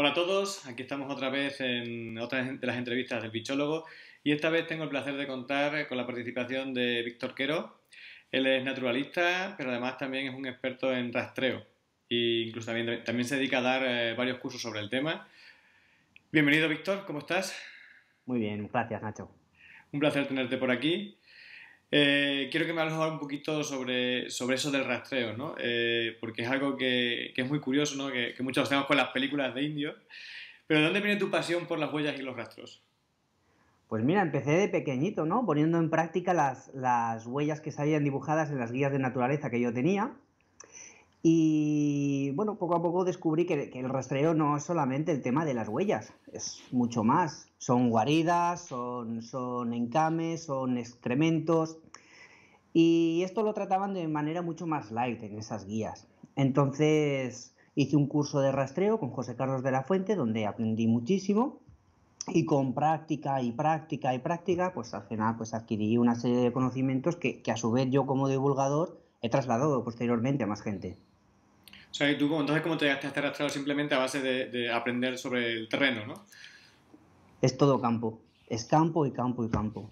Hola a todos, aquí estamos otra vez en otra de las entrevistas del bichólogo y esta vez tengo el placer de contar con la participación de Víctor Quero. Él es naturalista, pero además también es un experto en rastreo e incluso también, también se dedica a dar eh, varios cursos sobre el tema. Bienvenido Víctor, ¿cómo estás? Muy bien, gracias Nacho. Un placer tenerte por aquí. Eh, quiero que me hables ahora un poquito sobre, sobre eso del rastreo, ¿no? Eh, porque es algo que, es muy curioso, ¿no? Que, muchos hacemos con las películas de indios. Pero ¿de dónde viene tu pasión por las huellas y los rastros? Pues mira, empecé de pequeñito, ¿no? Poniendo en práctica las, las huellas que salían dibujadas en las guías de naturaleza que yo tenía. Y bueno, poco a poco descubrí que, el rastreo no es solamente el tema de las huellas, es mucho más. Son guaridas, son, son encames, son excrementos. Y esto lo trataban de manera mucho más light en esas guías. Entonces hice un curso de rastreo con José Carlos de la Fuente, donde aprendí muchísimo. Y con práctica y práctica y práctica, pues al final pues adquirí una serie de conocimientos que, que a su vez yo como divulgador he trasladado posteriormente a más gente. O sea, ¿y tú entonces cómo te llegaste a rastreo simplemente a base de, aprender sobre el terreno, no? Es todo campo. Es campo y campo y campo.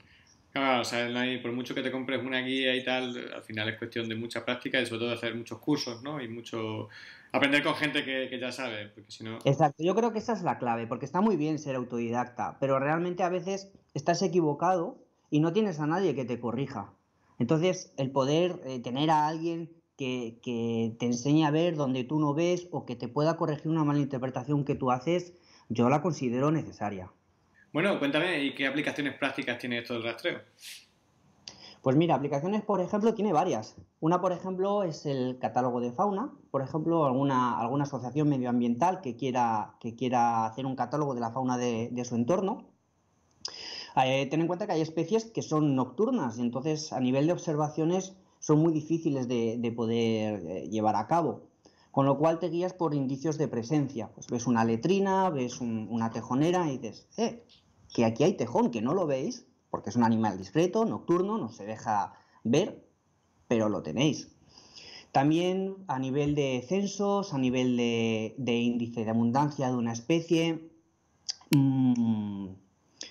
Claro, o sea, por mucho que te compres una guía y tal, al final es cuestión de mucha práctica y sobre todo de hacer muchos cursos, ¿no? Y mucho... Aprender con gente que, ya sabe, porque si no... Exacto, yo creo que esa es la clave, porque está muy bien ser autodidacta, pero realmente a veces estás equivocado y no tienes a nadie que te corrija. Entonces, el poder eh, tener a alguien que, te enseñe a ver donde tú no ves o que te pueda corregir una mala interpretación que tú haces, yo la considero necesaria. Bueno, cuéntame, ¿y qué aplicaciones prácticas tiene esto del rastreo? Pues mira, aplicaciones, por ejemplo, tiene varias. Una, por ejemplo, es el catálogo de fauna. Por ejemplo, alguna, alguna asociación medioambiental que quiera, que quiera hacer un catálogo de la fauna de, su entorno. Eh, ten en cuenta que hay especies que son nocturnas y entonces a nivel de observaciones son muy difíciles de, poder eh, llevar a cabo. Con lo cual te guías por indicios de presencia. Pues ves una letrina, ves una tejonera y dices, eh, que aquí hay tejón, que no lo veis, porque es un animal discreto, nocturno, no se deja ver, pero lo tenéis. También a nivel de censos, a nivel de, índice de abundancia de una especie, mm,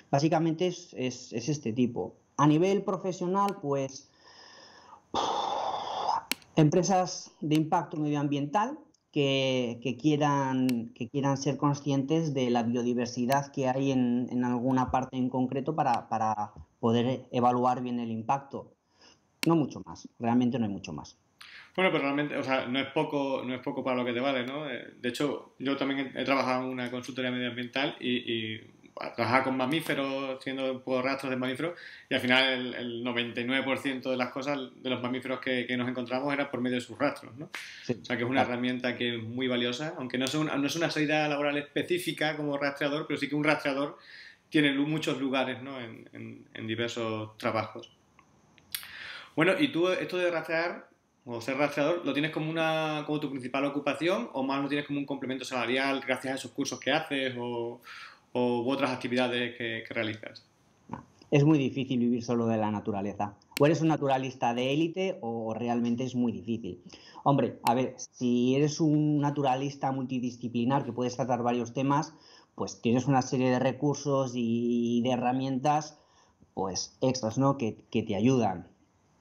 básicamente es, es, este tipo. A nivel profesional, pues empresas de impacto medioambiental que, quieran, que quieran ser conscientes de la biodiversidad que hay en, alguna parte en concreto para, poder evaluar bien el impacto. No mucho más, realmente no hay mucho más. Bueno, pero realmente, o sea, no es poco, no es poco para lo que te vale, ¿no? Eh, de hecho, yo también he, trabajado en una consultoría medioambiental y trabajaba con mamíferos, haciendo un poco rastros de mamíferos, y al final el, 99% de las cosas, de los mamíferos que, nos encontramos, era por medio de sus rastros, ¿no? o sea que es una herramienta que es muy valiosa, aunque no es, una, no es una salida laboral específica como rastreador, pero sí que un rastreador tiene muchos lugares ¿no? en, en, diversos trabajos. Bueno, y tú esto de rastrear o ser rastreador, ¿lo tienes como, una, como tu principal ocupación o más lo tienes como un complemento salarial gracias a esos cursos que haces o, o otras actividades que, realizas? Es muy difícil vivir solo de la naturaleza. O eres un naturalista de élite o realmente es muy difícil. Hombre, a ver, si eres un naturalista multidisciplinar que puedes tratar varios temas, pues tienes una serie de recursos y de herramientas pues extras, ¿no? Que, te ayudan.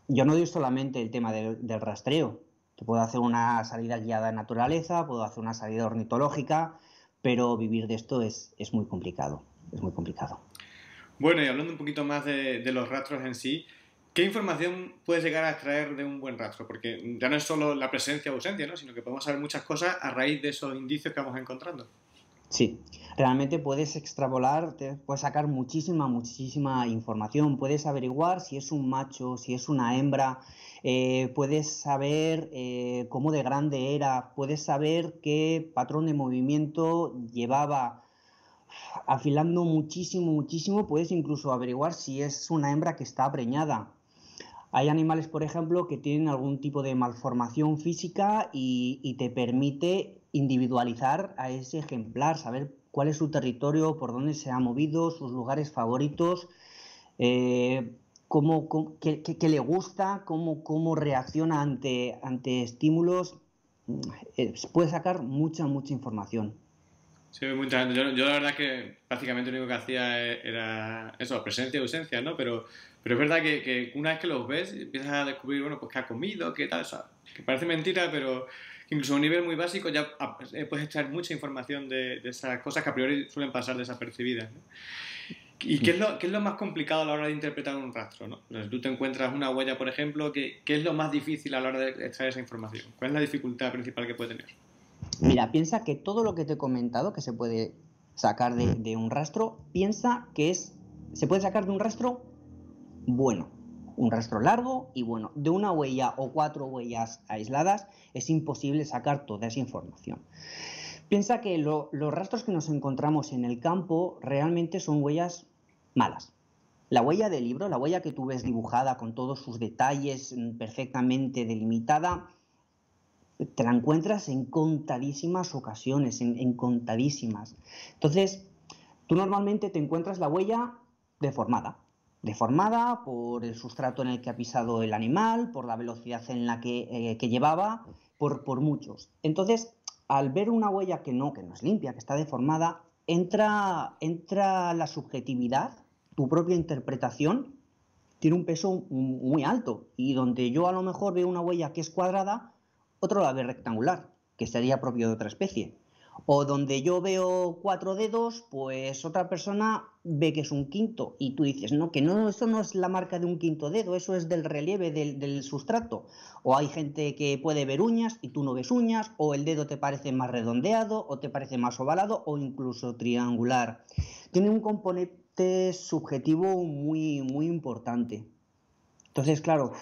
Yo no doy solamente el tema del, del, rastreo, que puedo hacer una salida guiada de naturaleza, puedo hacer una salida ornitológica, pero vivir de esto es, es muy complicado, es muy complicado. Bueno, y hablando un poquito más de, de, los rastros en sí, ¿qué información puedes llegar a extraer de un buen rastro? Porque ya no es solo la presencia o ausencia, ¿no? sino que podemos saber muchas cosas a raíz de esos indicios que vamos encontrando. Sí, realmente puedes extrapolar, puedes sacar muchísima, muchísima información. Puedes averiguar si es un macho, si es una hembra, eh, puedes saber eh, cómo de grande era, puedes saber qué patrón de movimiento llevaba. Afilando muchísimo, muchísimo, puedes incluso averiguar si es una hembra que está preñada. Hay animales, por ejemplo, que tienen algún tipo de malformación física y, te permite individualizar a ese ejemplar, saber cuál es su territorio, por dónde se ha movido, sus lugares favoritos, eh, cómo, qué, le gusta, cómo, cómo reacciona ante, ante estímulos. Eh, puede sacar mucha, mucha información. Sí, muy interesante. Yo, la verdad que prácticamente lo único que hacía era eso, presencia y ausencia, ¿no? Pero, pero es verdad que, una vez que los ves empiezas a descubrir, bueno, pues qué ha comido, qué tal, que parece mentira, pero incluso a un nivel muy básico ya eh, puedes extraer mucha información de, de, esas cosas que a priori suelen pasar desapercibidas, ¿no? ¿Y qué es, lo, qué es, lo, más complicado a la hora de interpretar un rastro? ¿no? Entonces, tú te encuentras una huella, por ejemplo, ¿qué, ¿qué es lo más difícil a la hora de extraer esa información? ¿Cuál es la dificultad principal que puede tener? Mira, piensa que todo lo que te he comentado que se puede sacar de, de, un rastro, piensa que es se puede sacar de un rastro bueno, un rastro largo y bueno. De una huella o cuatro huellas aisladas es imposible sacar toda esa información. Piensa que lo, los rastros que nos encontramos en el campo realmente son huellas malas. La huella del libro, la huella que tú ves dibujada con todos sus detalles mm, perfectamente delimitada, te la encuentras en contadísimas ocasiones, en, en, contadísimas. Entonces, tú normalmente te encuentras la huella deformada. Deformada por el sustrato en el que ha pisado el animal, por la velocidad en la que, eh, que llevaba, por, por, muchos. Entonces, al ver una huella que no, que no es limpia, que está deformada, entra, entra la subjetividad, tu propia interpretación, tiene un peso muy alto. Y donde yo a lo mejor veo una huella que es cuadrada, otro la ve rectangular, que sería propio de otra especie. O donde yo veo cuatro dedos, pues otra persona ve que es un quinto. Y tú dices, no, que no, eso no es la marca de un quinto dedo, eso es del relieve del, del, sustrato. O hay gente que puede ver uñas y tú no ves uñas, o el dedo te parece más redondeado, o te parece más ovalado, o incluso triangular. Tiene un componente subjetivo muy, muy importante. Entonces, claro,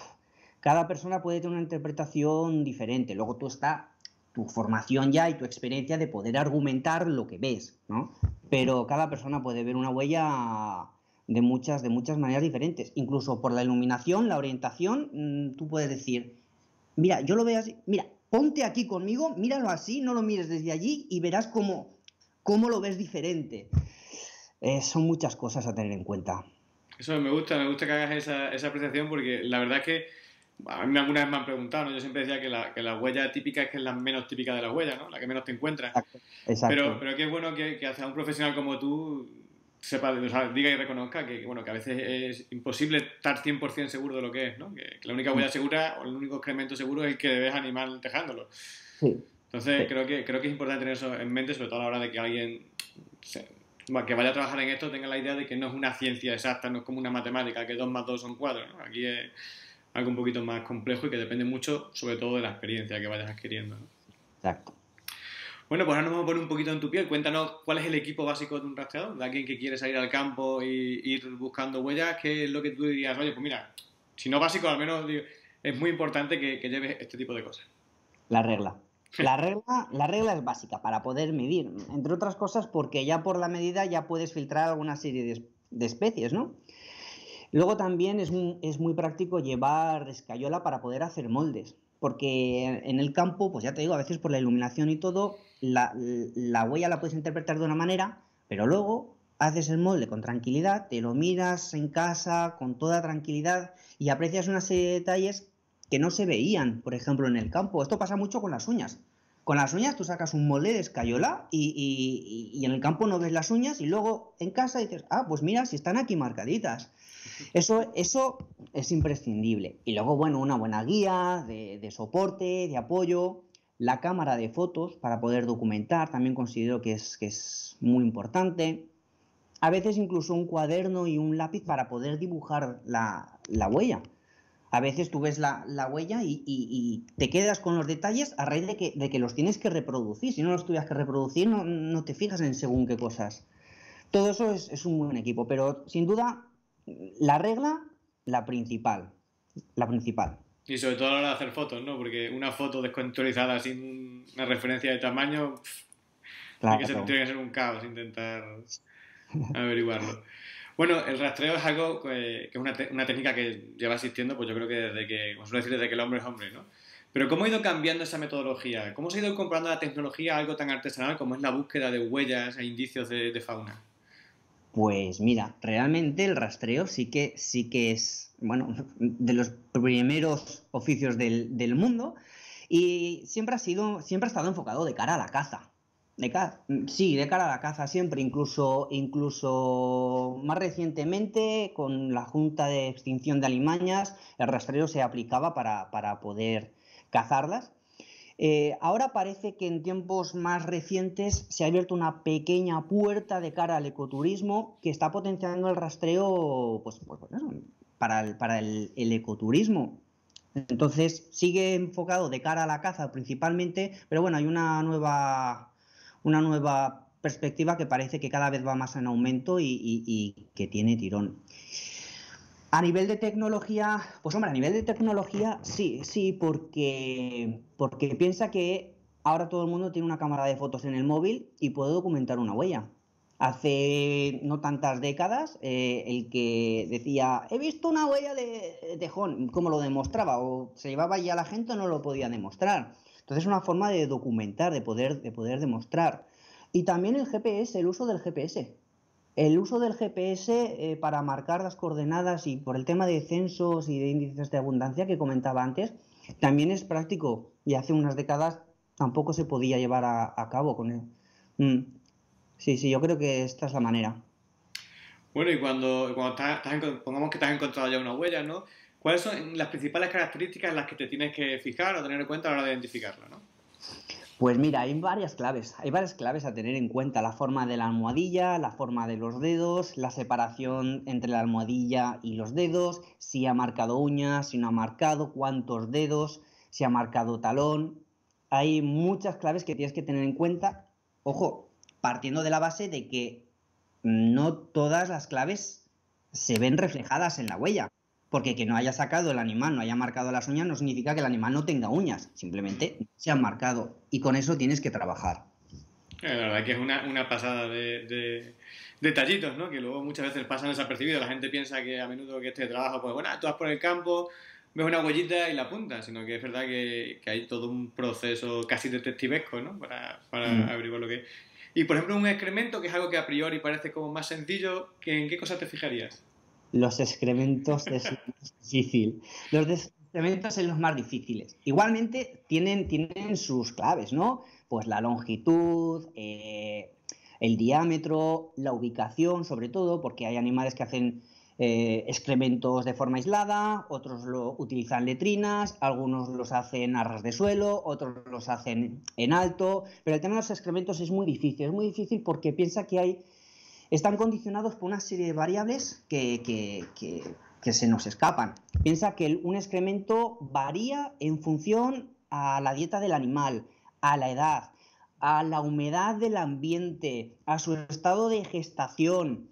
cada persona puede tener una interpretación diferente. Luego tú está tu formación ya y tu experiencia de poder argumentar lo que ves, ¿no? Pero cada persona puede ver una huella de muchas, de muchas maneras diferentes. Incluso por la iluminación, la orientación, mmm, tú puedes decir, mira, yo lo veo así, mira, ponte aquí conmigo, míralo así, no lo mires desde allí y verás cómo, cómo lo ves diferente. Eh, son muchas cosas a tener en cuenta. Eso me gusta, me gusta que hagas esa, esa apreciación porque la verdad es que a mí alguna vez me han preguntado, ¿no? yo siempre decía que la, que la, huella típica es que es la menos típica de las huellas, ¿no? la que menos te encuentras. Exacto. Exacto. Pero, pero qué bueno que, que hacia un profesional como tú sepa, o sea, diga y reconozca que, bueno, que a veces es imposible estar 100% seguro de lo que es, ¿no? que, que la única huella segura o el único excremento seguro es el que ves animal dejándolo. Sí. Entonces Sí. creo, que, creo que es importante tener eso en mente, sobre todo a la hora de que alguien se- que vaya a trabajar en esto tenga la idea de que no es una ciencia exacta, no es como una matemática, que 2 más 2 son 4. ¿no? Aquí es algo un poquito más complejo y que depende mucho, sobre todo, de la experiencia que vayas adquiriendo. ¿no? Exacto. Bueno, pues ahora nos vamos a poner un poquito en tu piel. Cuéntanos cuál es el equipo básico de un rastreador, de alguien que quiere salir al campo y ir buscando huellas. ¿Qué es lo que tú dirías? Oye, pues mira, si no básico, al menos digo, es muy importante que, que lleves este tipo de cosas. La regla. La regla, la regla es básica para poder medir, entre otras cosas porque ya por la medida ya puedes filtrar alguna serie de, de especies, ¿no? Luego también es es muy práctico llevar escayola para poder hacer moldes, porque en el campo, pues ya te digo, a veces por la iluminación y todo, la, la huella la puedes interpretar de una manera, pero luego haces el molde con tranquilidad, te lo miras en casa con toda tranquilidad y aprecias una serie de detalles que no se veían, por ejemplo, en el campo. Esto pasa mucho con las uñas. Con las uñas tú sacas un molde de escayola y, y, en el campo no ves las uñas y luego en casa dices, ah, pues mira, si están aquí marcaditas. Eso, eso es imprescindible. Y luego, bueno, una buena guía de, soporte, de apoyo, la cámara de fotos para poder documentar, también considero que es, que es muy importante. A veces incluso un cuaderno y un lápiz para poder dibujar la, la huella. A veces tú ves la, la huella y, te quedas con los detalles a raíz de que, de que, los tienes que reproducir. Si no los tuvieras que reproducir, no, te fijas en según qué cosas. Todo eso es, es, un buen equipo, pero sin duda, la regla, la principal. La principal. Y sobre todo a la hora de hacer fotos, ¿no? Porque una foto descontextualizada sin una referencia de tamaño, pff, claro, tiene, que ser, tiene que ser un caos intentar averiguarlo. Bueno, el rastreo es algo que, que es una, te una, técnica que lleva existiendo, pues yo creo que desde que, como suelo decir, desde que el hombre es hombre, ¿no? Pero ¿cómo ha ido cambiando esa metodología? ¿Cómo se ha ido comprando la tecnología a algo tan artesanal como es la búsqueda de huellas e indicios de, de fauna? Pues mira, realmente el rastreo sí que, sí que es, bueno, de los primeros oficios del, del mundo y siempre ha sido, siempre ha estado enfocado de cara a la caza. De sí, de cara a la caza siempre, incluso, incluso más recientemente con la Junta de Extinción de Alimañas, el rastreo se aplicaba para, poder cazarlas. Eh, ahora parece que en tiempos más recientes se ha abierto una pequeña puerta de cara al ecoturismo que está potenciando el rastreo pues, pues, pues para, el, ecoturismo. Entonces sigue enfocado de cara a la caza principalmente, pero bueno, hay una nueva una nueva perspectiva que parece que cada vez va más en aumento y, que tiene tirón. A nivel de tecnología, pues hombre, a nivel de tecnología sí, sí, porque, porque piensa que ahora todo el mundo tiene una cámara de fotos en el móvil y puede documentar una huella. Hace no tantas décadas, eh, el que decía, he visto una huella de tejón, ¿cómo lo demostraba? O se llevaba ya la gente no lo podía demostrar. Entonces es una forma de documentar, de poder, de poder demostrar. Y también el GPS, el uso del GPS. El uso del GPS eh, para marcar las coordenadas y por el tema de censos y de índices de abundancia que comentaba antes, también es práctico y hace unas décadas tampoco se podía llevar a, cabo con él. Mm. Sí, sí, yo creo que esta es la manera. Bueno, y cuando, cuando pongamos que te has encontrado ya una huella, ¿no? ¿Cuáles son las principales características en las que te tienes que fijar o tener en cuenta a la hora de identificarla? ¿no? Pues mira, hay varias claves. Hay varias claves a tener en cuenta. La forma de la almohadilla, la forma de los dedos, la separación entre la almohadilla y los dedos, si ha marcado uñas, si no ha marcado, cuántos dedos, si ha marcado talón. Hay muchas claves que tienes que tener en cuenta. Ojo, partiendo de la base de que no todas las claves se ven reflejadas en la huella. Porque que no haya sacado el animal, no haya marcado las uñas, no significa que el animal no tenga uñas, simplemente se han marcado. Y con eso tienes que trabajar. La verdad que es una, pasada de, detallitos, ¿no? Que luego muchas veces pasan desapercibidos. La gente piensa que a menudo que este trabajo, pues bueno, tú vas por el campo, ves una huellita y la apunta, sino que es verdad que, hay todo un proceso casi detectivesco, ¿no? Para, para mm. averiguar lo que es. Y por ejemplo, un excremento, que es algo que a priori parece como más sencillo, ¿en qué cosa te fijarías? Los excrementos es difícil. Los excrementos son los más difíciles. Igualmente tienen, tienen sus claves, ¿no? Pues la longitud, eh, el diámetro, la ubicación, sobre todo, porque hay animales que hacen eh, excrementos de forma aislada, otros lo utilizan letrinas, algunos los hacen a ras de suelo, otros los hacen en alto, pero el tema de los excrementos es muy difícil, es muy difícil porque piensa que hay están condicionados por una serie de variables que, se nos escapan. Piensa que un excremento varía en función a la dieta del animal, a la edad, a la humedad del ambiente, a su estado de gestación.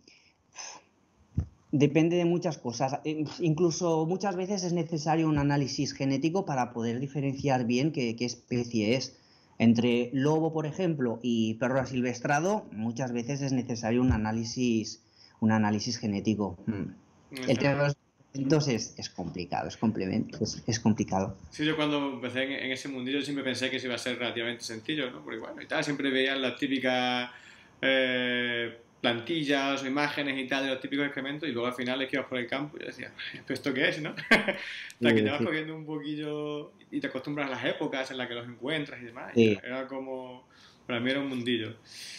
Depende de muchas cosas. Incluso muchas veces es necesario un análisis genético para poder diferenciar bien qué especie es. Entre lobo, por ejemplo, y perro asilvestrado, muchas veces es necesario un análisis, un análisis genético. Mm. El tema de los experimentos es, complicado, es, complemento, es, complicado. Sí, yo cuando empecé en, ese mundillo siempre pensé que se iba a ser relativamente sencillo, ¿no? Porque bueno, y tal, siempre veían las típicas eh, plantillas o imágenes y tal de los típicos excrementos y luego al final es que ibas por el campo y yo decía, ¿esto qué es, no? Hasta que te vas cogiendo un poquillo y te acostumbras a las épocas en las que los encuentras y demás. era como, para mí era un mundillo.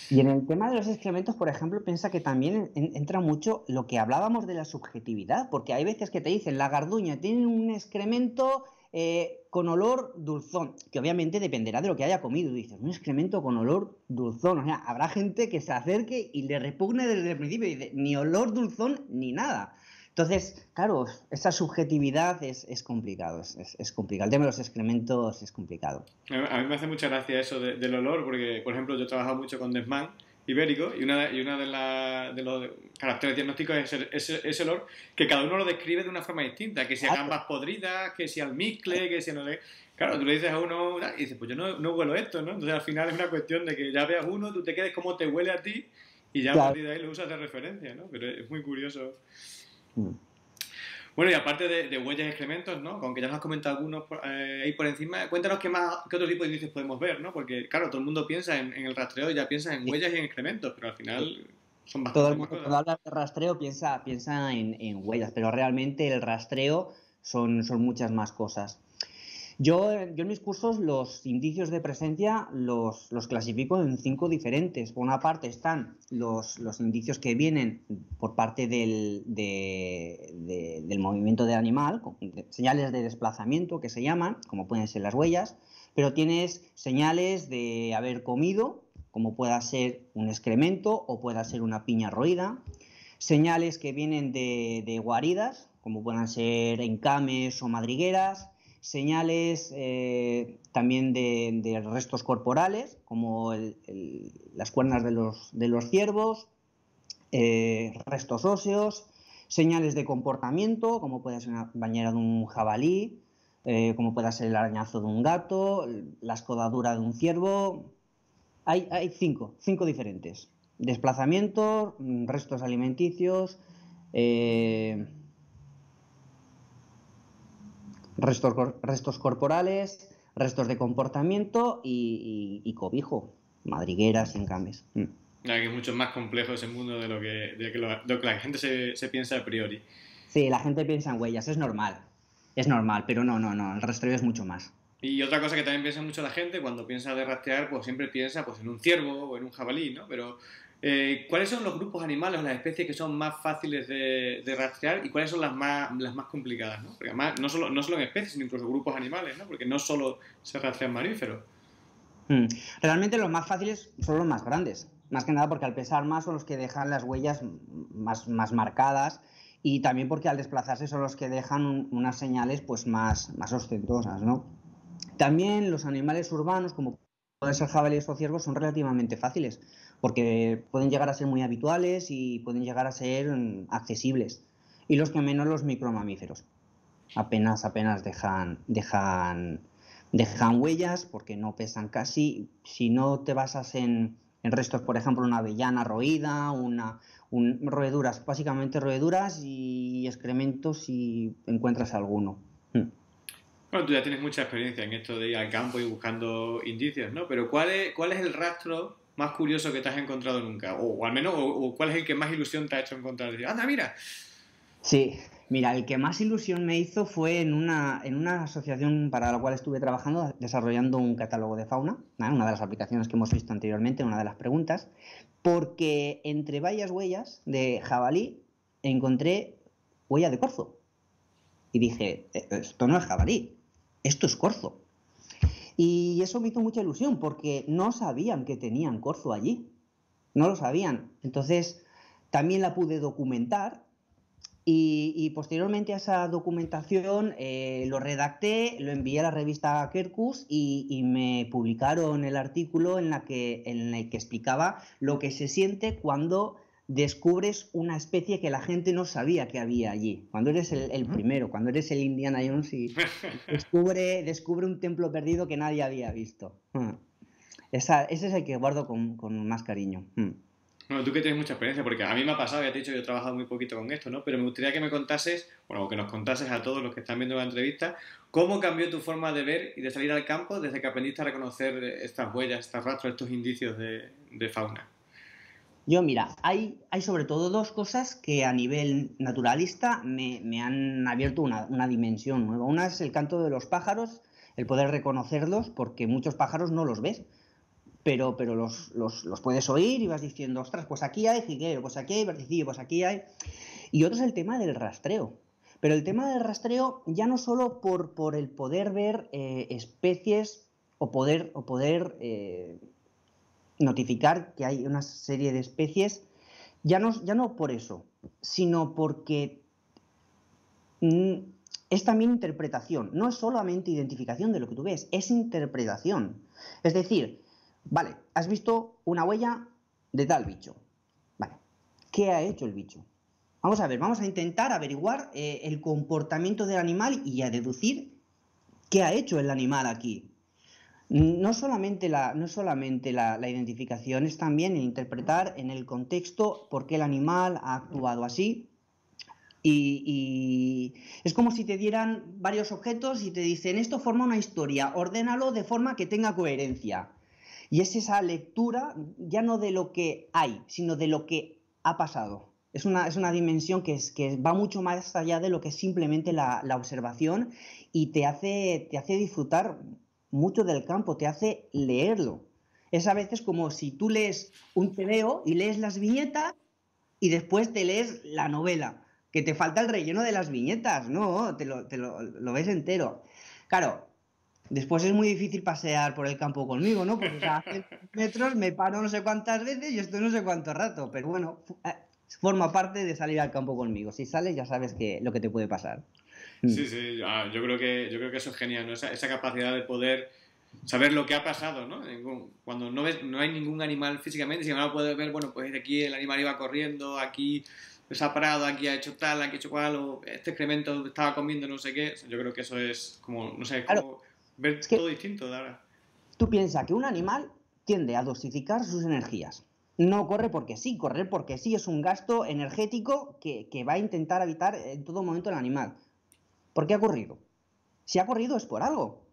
Y en el tema de los excrementos, por ejemplo, piensa que también entra mucho lo que hablábamos de la subjetividad, porque hay veces que te dicen, la garduña tiene un excremento eh, con olor dulzón, que obviamente dependerá de lo que haya comido. Dices, un excremento con olor dulzón. O sea, habrá gente que se acerque y le repugne desde el principio y ni olor dulzón ni nada. Entonces, claro, esa subjetividad es, complicado, es, complicado. El tema de los excrementos es complicado. A mí me hace mucha gracia eso del olor, porque, por ejemplo, yo he trabajado mucho con Desmán ibérico y una, y una de, de los caracteres diagnósticos es el, olor que cada uno lo describe de una forma distinta, que si a gambas podridas, que si al mixcle, que si no le... Claro, tú le dices a uno y dices, pues yo no, no huelo esto, ¿no? Entonces al final es una cuestión de que ya veas uno, tú te quedes como te huele a ti y ya a partir de ahí lo usas de referencia, ¿no? Pero es muy curioso. Mm. Bueno, y aparte de, huellas y excrementos, ¿no? Aunque ya nos has comentado algunos eh, ahí por encima, cuéntanos qué más, qué otro tipo de indicios podemos ver, ¿no? Porque, claro, todo el mundo piensa en, el rastreo y ya piensa en huellas y en excrementos, pero al final son bastante todo el mundo, Cuando habla de rastreo piensa, piensa en, huellas, pero realmente el rastreo son, son muchas más cosas. Yo, yo en mis cursos los indicios de presencia los, los clasifico en cinco diferentes. Por una parte están los, los indicios que vienen por parte del, del movimiento del animal, señales de desplazamiento que se llaman, como pueden ser las huellas, pero tienes señales de haber comido, como pueda ser un excremento o pueda ser una piña roída, señales que vienen de, de guaridas, como puedan ser encames o madrigueras, señales eh, también de, restos corporales, como las cuernas de los, ciervos, eh, restos óseos, señales de comportamiento, como puede ser una bañera de un jabalí, eh, como puede ser el arañazo de un gato, la escodadura de un ciervo. Hay, hay cinco, cinco diferentes. Desplazamientos, restos alimenticios, restos, restos corporales, restos de comportamiento y, cobijo, madrigueras y encames. Mm. que es mucho más complejo ese mundo de lo que, la gente se, piensa a priori. Sí, la gente piensa en huellas, es normal. Es normal, pero no, no, no, el rastreo es mucho más. Y otra cosa que también piensa mucho la gente cuando piensa de rastrear, pues siempre piensa pues, en un ciervo o en un jabalí, ¿no? Pero eh, ¿Cuáles son los grupos animales o las especies que son más fáciles de, rastrear y cuáles son las más, las más complicadas? ¿no? Porque además no solo, no solo en especies, sino incluso grupos animales, ¿no? porque no solo se rastrean mamíferos. Hmm. Realmente los más fáciles son los más grandes, más que nada porque al pesar más son los que dejan las huellas más, más marcadas y también porque al desplazarse son los que dejan unas señales pues más, más ostentosas. ¿no? También los animales urbanos, como pueden ser jabalíes o ciervos, son relativamente fáciles porque pueden llegar a ser muy habituales y pueden llegar a ser mm, accesibles. Y los que menos los micromamíferos. Apenas, apenas dejan, dejan, dejan huellas porque no pesan casi. Si no te basas en, restos, por ejemplo, una avellana roída, una, roeduras, básicamente roeduras y excrementos si encuentras alguno. Hmm. Bueno, tú ya tienes mucha experiencia en esto de ir al campo y buscando indicios, ¿no? Pero ¿cuál es, cuál es el rastro más curioso que te has encontrado nunca? O, al menos, o, cuál es el que más ilusión te ha hecho encontrar? Anda, mira. Sí, mira, el que más ilusión me hizo fue en una, en una asociación para la cual estuve trabajando, desarrollando un catálogo de fauna, una de las aplicaciones que hemos visto anteriormente, una de las preguntas, porque entre varias huellas de jabalí encontré huella de corzo. Y dije, eh, esto no es jabalí, esto es corzo. Y eso me hizo mucha ilusión porque no sabían que tenían corzo allí. No lo sabían. Entonces, también la pude documentar y, posteriormente a esa documentación eh, lo redacté, lo envié a la revista Kerkus y, y, me publicaron el artículo en, la en el que explicaba lo que se siente cuando descubres una especie que la gente no sabía que había allí. Cuando eres el, primero, cuando eres el Indiana Jones y descubre, descubre un templo perdido que nadie había visto. Hmm. ese es el que guardo con, más cariño. Hmm. Bueno, tú que tienes mucha experiencia, porque a mí me ha pasado, ya te he dicho, yo he trabajado muy poquito con esto, ¿no? Pero me gustaría que me contases, bueno, que nos contases a todos los que están viendo la entrevista, cómo cambió tu forma de ver y de salir al campo desde que aprendiste a reconocer estas huellas, estos rastros, estos indicios de fauna. Yo, mira, hay, hay sobre todo dos cosas que a nivel naturalista me, han abierto una, dimensión nueva. Una es el canto de los pájaros, el poder reconocerlos, porque muchos pájaros no los ves, pero, pero los, puedes oír y vas diciendo, ostras, pues aquí hay jiguero, pues aquí hay verticillo, pues aquí hay... Y otro es el tema del rastreo. Pero el tema del rastreo ya no solo por, por el poder ver eh, especies o poder, o poder eh, notificar que hay una serie de especies, ya no, ya no por eso, sino porque mm, es también interpretación, no es solamente identificación de lo que tú ves, es interpretación. Es decir, vale, has visto una huella de tal bicho. Vale, ¿qué ha hecho el bicho? Vamos a ver, vamos a intentar averiguar eh, el comportamiento del animal y a deducir qué ha hecho el animal aquí. No solamente, la, no solamente la, identificación, es también interpretar en el contexto por qué el animal ha actuado así. Y, es como si te dieran varios objetos y te dicen, esto forma una historia, ordénalo de forma que tenga coherencia. Y es esa lectura ya no de lo que hay, sino de lo que ha pasado. Es una, es una dimensión que, es, que va mucho más allá de lo que es simplemente la, la observación y te hace, te hace disfrutar mucho del campo, te hace leerlo. Es a veces como si tú lees un TVO y lees las viñetas y después te lees la novela, que te falta el relleno de las viñetas, no, te lo, te lo, lo ves entero. Claro, Después es muy difícil pasear por el campo conmigo, ¿no? Porque hace metros me paro no sé cuántas veces y estoy no sé cuánto rato. Pero bueno, eh, forma parte de salir al campo conmigo. Si sales ya sabes que, lo que te puede pasar. Sí, sí, yo creo que, yo creo que eso es genial, ¿no? esa, esa capacidad de poder saber lo que ha pasado, ¿no? Cuando no, ves, no hay ningún animal físicamente, si no puedes ver, bueno, pues aquí el animal iba corriendo, aquí se ha parado, aquí ha hecho tal, aquí ha hecho cual, o este excremento estaba comiendo no sé qué. Yo creo que eso es como, no sé, como ver todo distinto de ahora. Tú piensas que un animal tiende a dosificar sus energías. No corre porque sí, correr porque sí es un gasto energético que, va a intentar evitar en todo momento el animal. ¿Por qué ha corrido? Si ha corrido es por algo.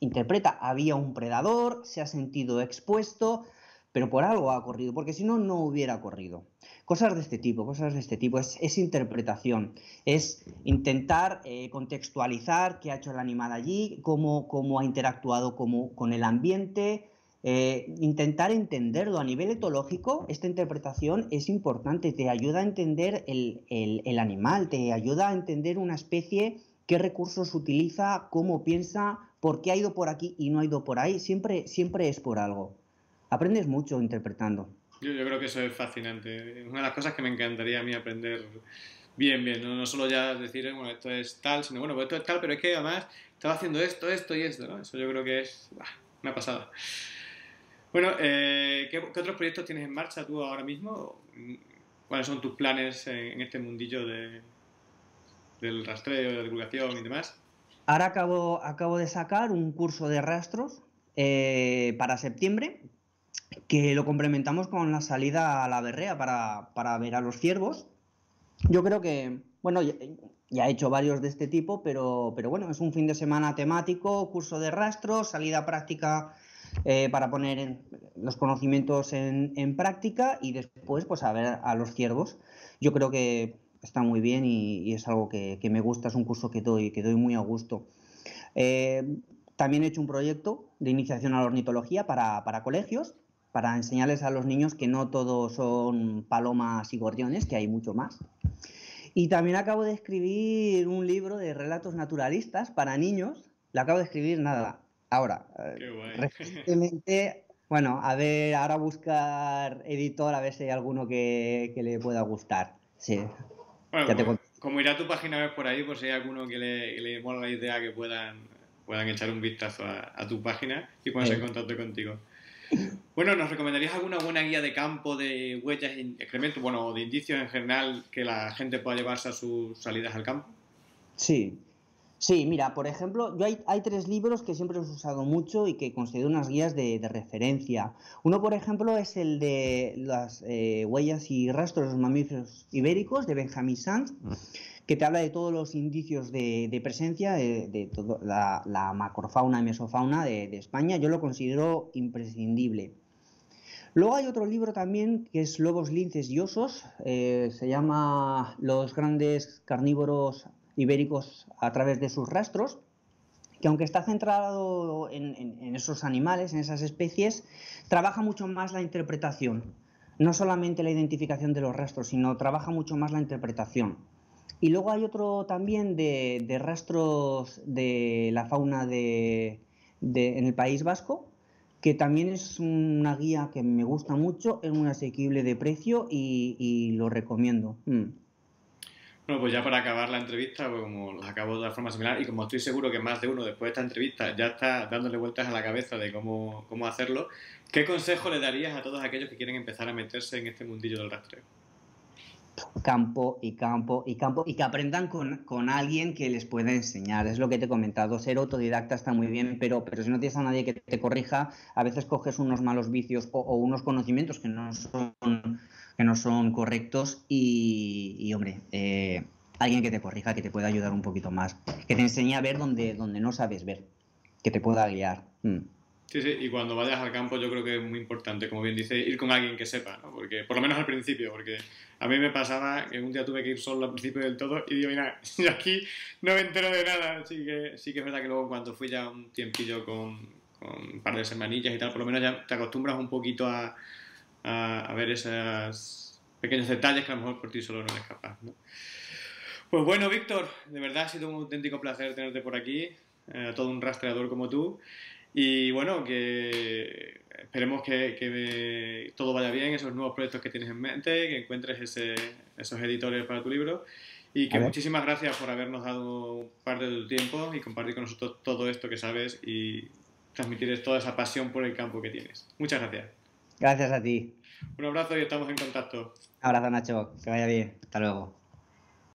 interpreta, había un predador, se ha sentido expuesto, pero por algo ha corrido, porque si no, no hubiera corrido. Cosas de este tipo, cosas de este tipo, es, interpretación, es intentar eh, contextualizar qué ha hecho el animal allí, cómo, cómo ha interactuado con el ambiente, eh, intentar entenderlo a nivel etológico, esta interpretación es importante, te ayuda a entender el, el, animal, te ayuda a entender una especie, qué recursos utiliza, cómo piensa, por qué ha ido por aquí y no ha ido por ahí, siempre, siempre es por algo aprendes mucho interpretando. Yo, creo que eso es fascinante. Una de las cosas que me encantaría a mí aprender bien, bien. No, solo ya decir, bueno, esto es tal, sino, bueno, pues esto es tal, pero es que además estaba haciendo esto, esto y esto, ¿no? Eso yo creo que es una pasada. Bueno, eh, ¿qué, otros proyectos tienes en marcha tú ahora mismo? ¿Cuáles son tus planes en, este mundillo de, del rastreo, de la divulgación y demás? Ahora acabo, acabo de sacar un curso de rastros eh, para septiembre que lo complementamos con la salida a la berrea para, ver a los ciervos. Yo creo que, bueno, ya, he hecho varios de este tipo, pero, pero bueno, es un fin de semana temático, curso de rastro, salida práctica eh, para poner los conocimientos en, práctica y después pues a ver a los ciervos. Yo creo que está muy bien y, es algo que, me gusta, es un curso que doy, que doy muy a gusto. Eh, también he hecho un proyecto de iniciación a la ornitología para, para colegios para enseñarles a los niños que no todos son palomas y gorriones, que hay mucho más. Y también acabo de escribir un libro de relatos naturalistas para niños. Lo acabo de escribir nada. Ahora, eh, recientemente, bueno, a ver, ahora buscar editor a ver si hay alguno que, le pueda gustar. Sí. Bueno, como, irá tu página web por ahí, por si hay alguno que le, le mola la idea que puedan, puedan echar un vistazo a, tu página y ponerse en contacto contigo. Bueno, ¿nos recomendarías alguna buena guía de campo de huellas excrementos, bueno, de indicios en general que la gente pueda llevarse a sus salidas al campo? Sí, sí, mira, por ejemplo, yo hay, tres libros que siempre he usado mucho y que considero unas guías de, referencia. Uno, por ejemplo, es el de las eh, huellas y rastros de los mamíferos ibéricos de Benjamin Sanz. Mm que te habla de todos los indicios de, presencia de, toda la, macrofauna y mesofauna de, España. Yo lo considero imprescindible. Luego hay otro libro también que es Lobos, Linces y Osos. Eh, se llama Los grandes carnívoros ibéricos a través de sus rastros que aunque está centrado en, esos animales, en esas especies, trabaja mucho más la interpretación. No solamente la identificación de los rastros, sino trabaja mucho más la interpretación. Y luego hay otro también de, rastros de la fauna de, en el País Vasco, que también es una guía que me gusta mucho, es muy asequible de precio y, lo recomiendo. Mm. Bueno, pues ya para acabar la entrevista, pues como la acabo de forma similar y como estoy seguro que más de uno después de esta entrevista ya está dándole vueltas a la cabeza de cómo, cómo hacerlo, ¿qué consejo le darías a todos aquellos que quieren empezar a meterse en este mundillo del rastreo? campo y campo y campo y que aprendan con, alguien que les pueda enseñar. Es lo que te he comentado, ser autodidacta está muy bien, pero, pero si no tienes a nadie que te corrija, a veces coges unos malos vicios o, unos conocimientos que no son, que no son correctos y, hombre, eh, alguien que te corrija, que te pueda ayudar un poquito más, que te enseñe a ver donde, donde no sabes ver, que te pueda guiar. Mm. Sí, sí, y cuando vayas al campo yo creo que es muy importante, como bien dice, ir con alguien que sepa, ¿no? Porque, por lo menos al principio, porque a mí me pasaba que un día tuve que ir solo al principio del todo y digo, mira, yo aquí no me entero de nada, así que sí que es verdad que luego cuando fui ya un tiempillo con, un par de semanillas y tal, por lo menos ya te acostumbras un poquito a, a, ver esos pequeños detalles que a lo mejor por ti solo no eres capaz, ¿no? Pues bueno, Víctor, de verdad ha sido un auténtico placer tenerte por aquí, eh, todo un rastreador como tú. Y bueno, que esperemos que, todo vaya bien, esos nuevos proyectos que tienes en mente, que encuentres ese, esos editores para tu libro. Y que muchísimas gracias por habernos dado parte de tu tiempo y compartir con nosotros todo esto que sabes y transmitir toda esa pasión por el campo que tienes. Muchas gracias. Gracias a ti. Un abrazo y estamos en contacto. Abrazo, Nacho. Que vaya bien. Hasta luego.